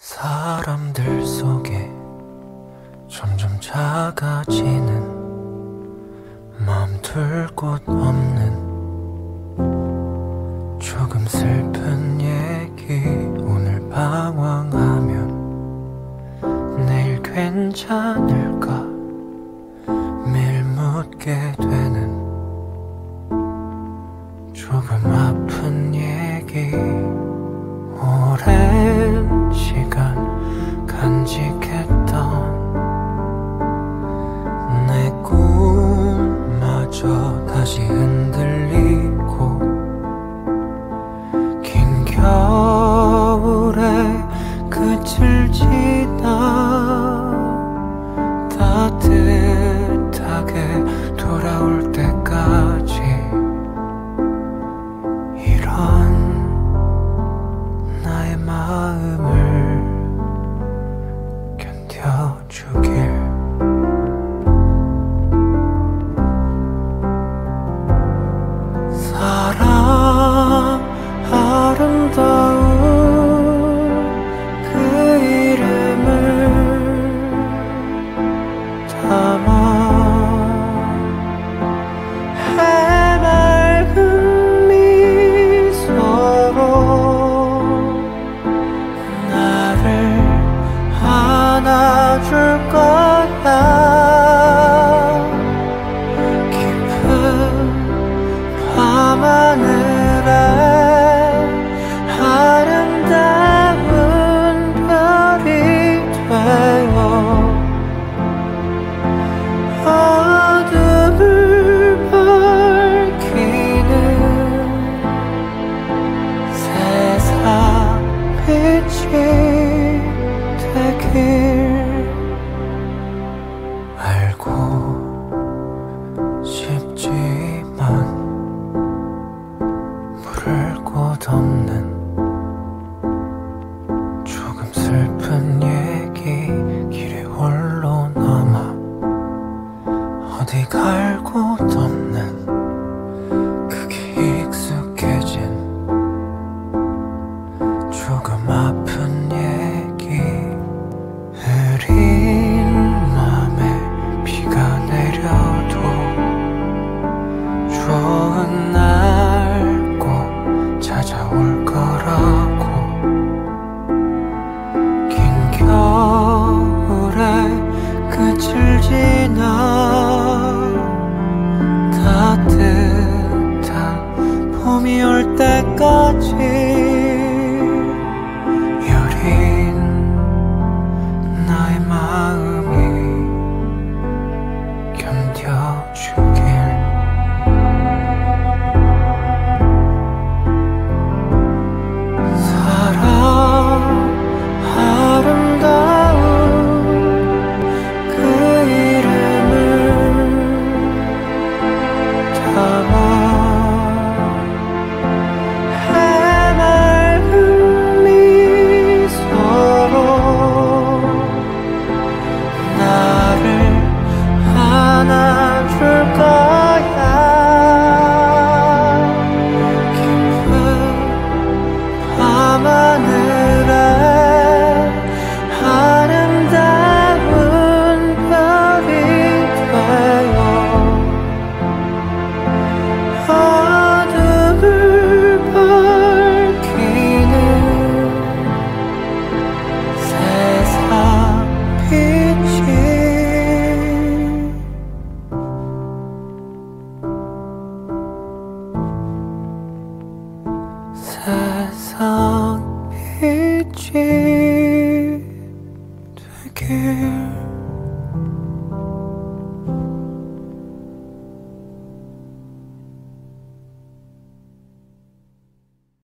사람들 속에 점점 작아지는 마음 둘 곳 없는 조금 슬픈 얘기 오늘 방황하면 내일 괜찮을까? 매일 묻게 되는 조금 아픈 얘기 오랜 안아줄 거 슬픈 얘기 길에 홀로 남아 어디 갈곳 없는 그게 익숙해진 조금 아픈 얘기. 흐린 맘에 비가 내려도 좋은 봄이 올 때까지 세상 빛이 되길